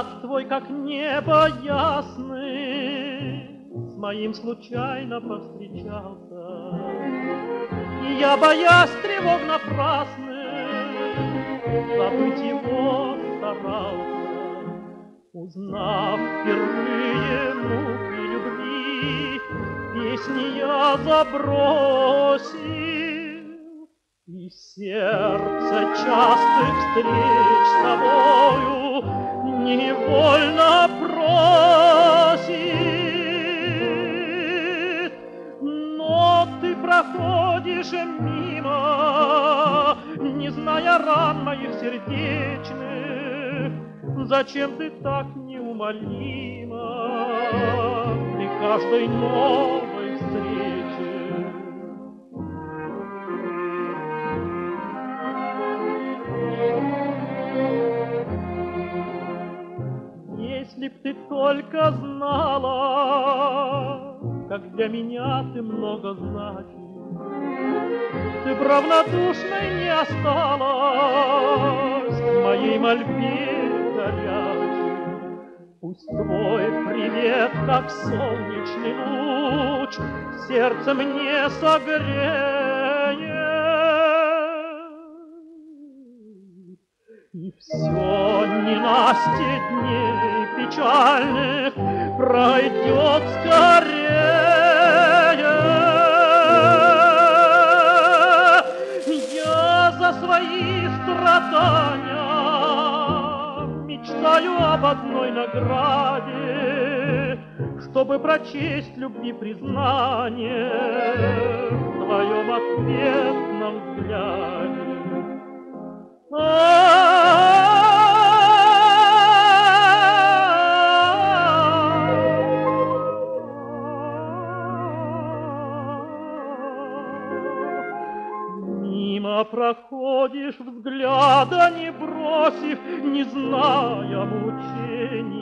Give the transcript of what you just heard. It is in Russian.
Взгляд твой, как небо ясный, С моим случайно повстречался. И я, боясь тревог напрасных, Забыть его старался. Узнав впервые муки любви, Песни я забросил, и сердце частых встреч проходишь мимо, не зная ран моих сердечных. Зачем ты так неумолима при каждой новой встрече? Если б ты только знала, как для меня ты много значишь, ты равнодушной не осталась в моей мольбе горячей. Пусть твой привет, как солнечный луч, сердце мне согреет. И все ненастье дней печальных пройдет скорее. Мечтаю об одной награде, чтобы прочесть любви признание в твоем ответном взгляде. Проходишь взгляда не бросив, не зная мучений.